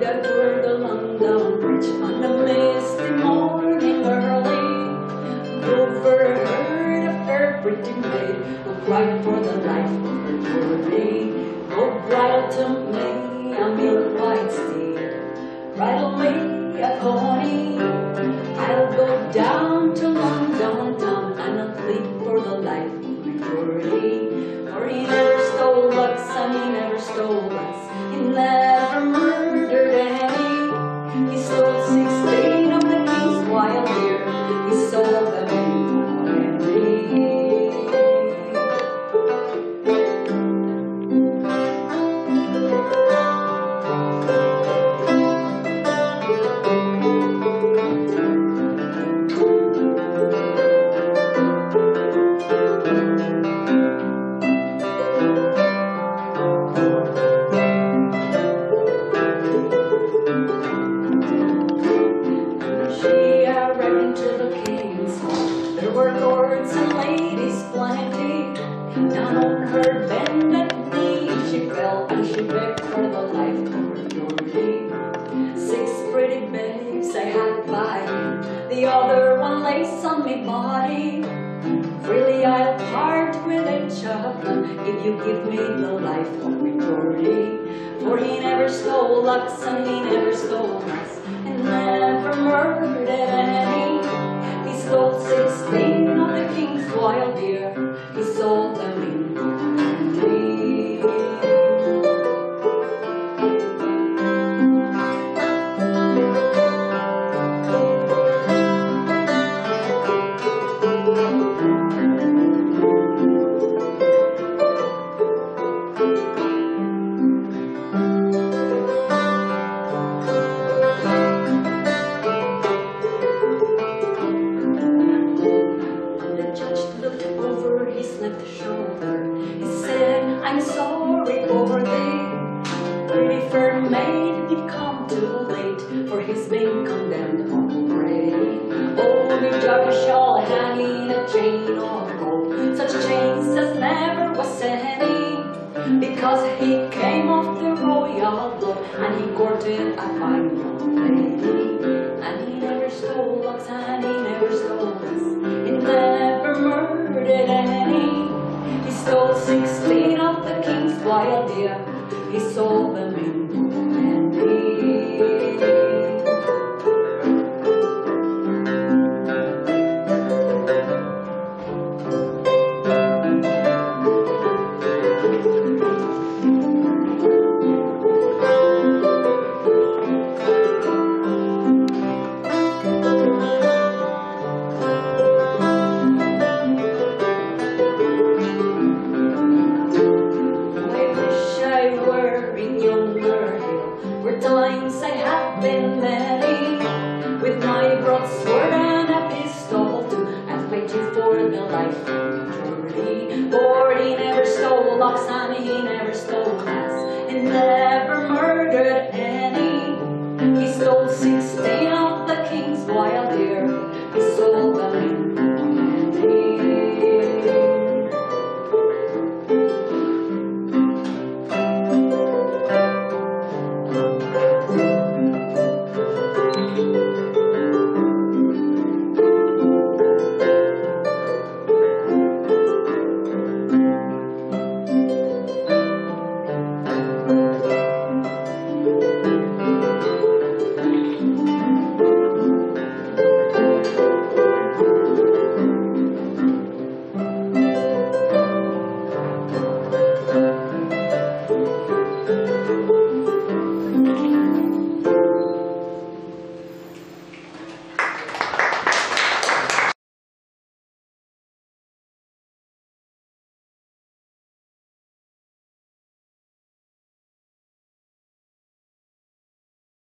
that were the London Bridge on a misty morning early. Overheard a fair pretty maid who cried for the life of her Geordie. Oh, bridle me a milk-white steed, bridle me a pony. I'll go down. body. Freely I'll part with each other if you give me the life of my Geordie. For he never stole oxen, he never stole us, and never murdered. made it come too late, for he's been condemned already. Only Jack shall hang in a chain of gold, such chains as never was any, because he came of the royal blood, and he courted a fine young lady. And he never stole locks, and he never stole this, he never murdered any. He stole sixteen of the king's wild deer, he sold them in He never stole mass and never murdered any. He stole 16 of the king's wild deer. He stole them and he...